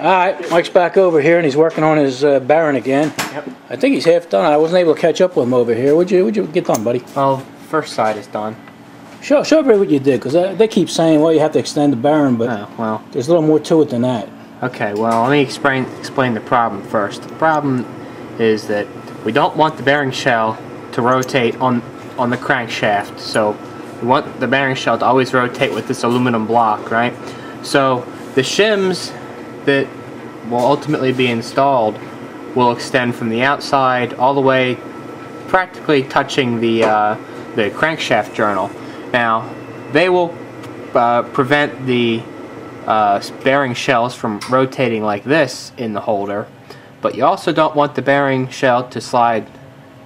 All right, Mike's back over here and he's working on his uh, bearing again. Yep. I think he's half done. I wasn't able to catch up with him over here. What'd you, what'd you get done, buddy? Well, first side is done. Show, show everybody what you did, because they keep saying, well, you have to extend the bearing, but Oh, well. there's a little more to it than that. Okay, well, let me explain explain the problem first. The problem is that we don't want the bearing shell to rotate on on the crankshaft. So we want the bearing shell to always rotate with this aluminum block, right? So the shims that will ultimately be installed will extend from the outside all the way practically touching the uh, the crankshaft journal. Now, they will uh, prevent the uh, bearing shells from rotating like this in the holder, but you also don't want the bearing shell to slide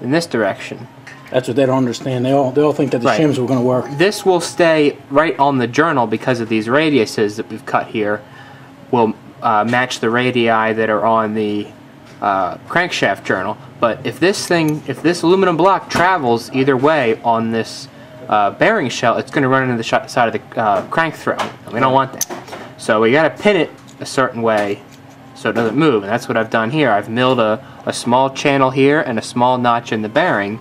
in this direction. That's what they don't understand. They all, they all think that the Right. shims were going to work. This will stay right on the journal because of these radiuses that we've cut here. Will uh, match the radii that are on the uh, crankshaft journal. But if this thing, if this aluminum block travels either way on this uh, bearing shell, it's going to run into the side of the uh, crank throw. We don't want that. So we got to pin it a certain way so it doesn't move. And that's what I've done here. I've milled a, a small channel here and a small notch in the bearing.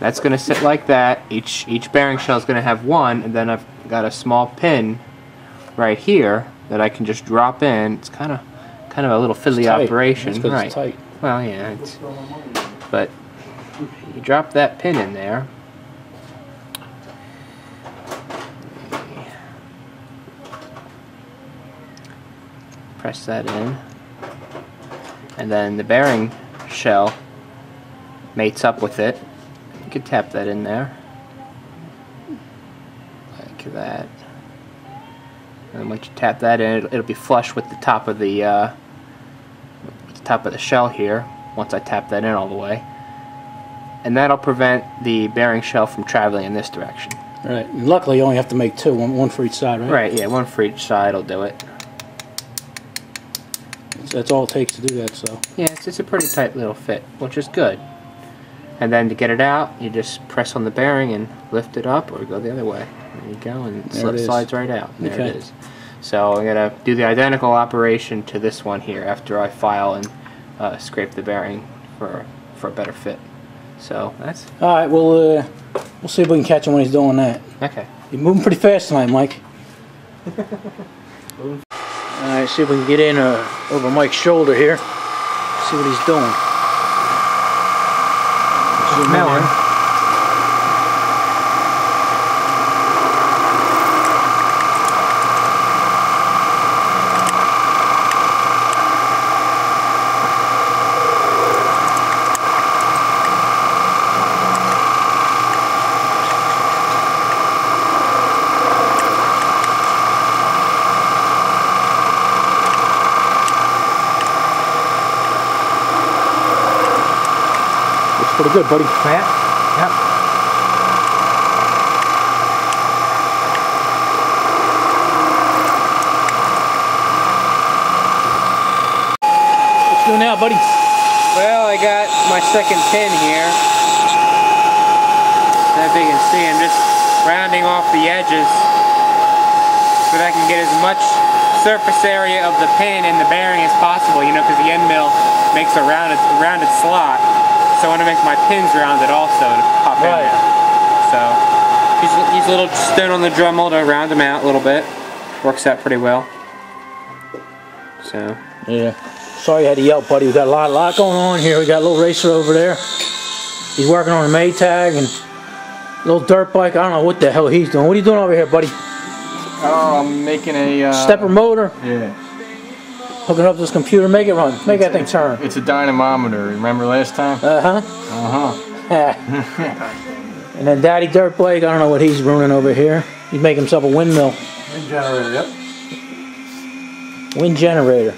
That's going to sit like that. Each each bearing shell is going to have one, and then I've got a small pin right here that I can just drop in. It's kind of kind of a little fiddly operation, right? it's tight. Well, yeah, it's, but you drop that pin in there. Press that in, and then the bearing shell mates up with it. You could tap that in there, like that. And once you tap that in, it'll, be flush with the top of the uh, the top of the shell here. Once I tap that in all the way, and that'll prevent the bearing shell from traveling in this direction. Right. And luckily, you only have to make two, one, one for each side, right? Right? Yeah, one for each side will do it. That's all it takes to do that, so. Yeah, it's, it's a pretty tight little fit, which is good. And then to get it out, you just press on the bearing and lift it up, or go the other way. There you go, and it There slides right out. There it Okay. is. So I'm gonna do the identical operation to this one here after I file and uh, scrape the bearing for for a better fit. So that's All right, we'll, uh, we'll see if we can catch him when he's doing that. okay. You're moving pretty fast tonight, Mike. All right, see if we can get in uh, over Mike's shoulder here. See what he's doing. Melon. Pretty good, buddy. Yeah. Yep. What you doing now, buddy? Well, I got my second pin here. As you can see, I'm just rounding off the edges so that I can get as much surface area of the pin and the bearing as possible, you know, because the end mill makes a rounded, rounded slot. So I want to make my pins rounded also to pop in Right. there. So use, use a little stone on the Dremel to round them out a little bit. Works out pretty well. So Yeah. Sorry you had to yell, buddy. We got a lot, a lot going on here. We got a little racer over there. He's working on a Maytag and a little dirt bike. I don't know what the hell he's doing. What are you doing over here, buddy? Oh, I'm making a. Uh, Stepper motor, Yeah. Hooking up this computer, make it run, make that thing turn. It's a dynamometer. Remember last time? Uh huh. Uh huh. and then Daddy Dirt Bike, I don't know what he's ruining over here. He's making himself a windmill, Wind generator. Yep. wind generator.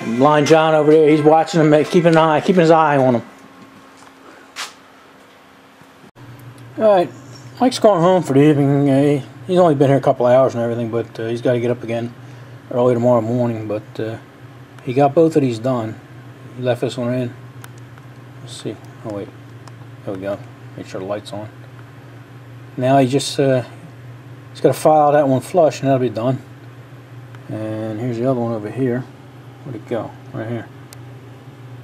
And Blind John over there, he's watching him, make- keeping an eye, keeping his eye on him. All right, Mike's going home for the evening. Uh, he's only been here a couple hours and everything, but uh, he's got to get up again early tomorrow morning. But uh, he got both of these done. He left this one in. Let's see. Oh wait, there we go. Make sure the light's on. Now he just uh, he's got to file that one flush, and that'll be done. And here's the other one over here. Where'd it go? Right here.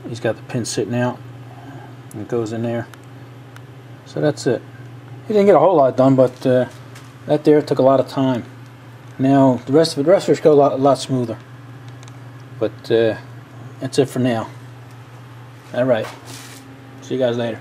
He's got the pin sitting out. And it goes in there. So that's it. He didn't get a whole lot done, but uh, that there took a lot of time. Now the rest of the rest go a lot, a lot smoother. But uh, that's it for now. All right. See you guys later.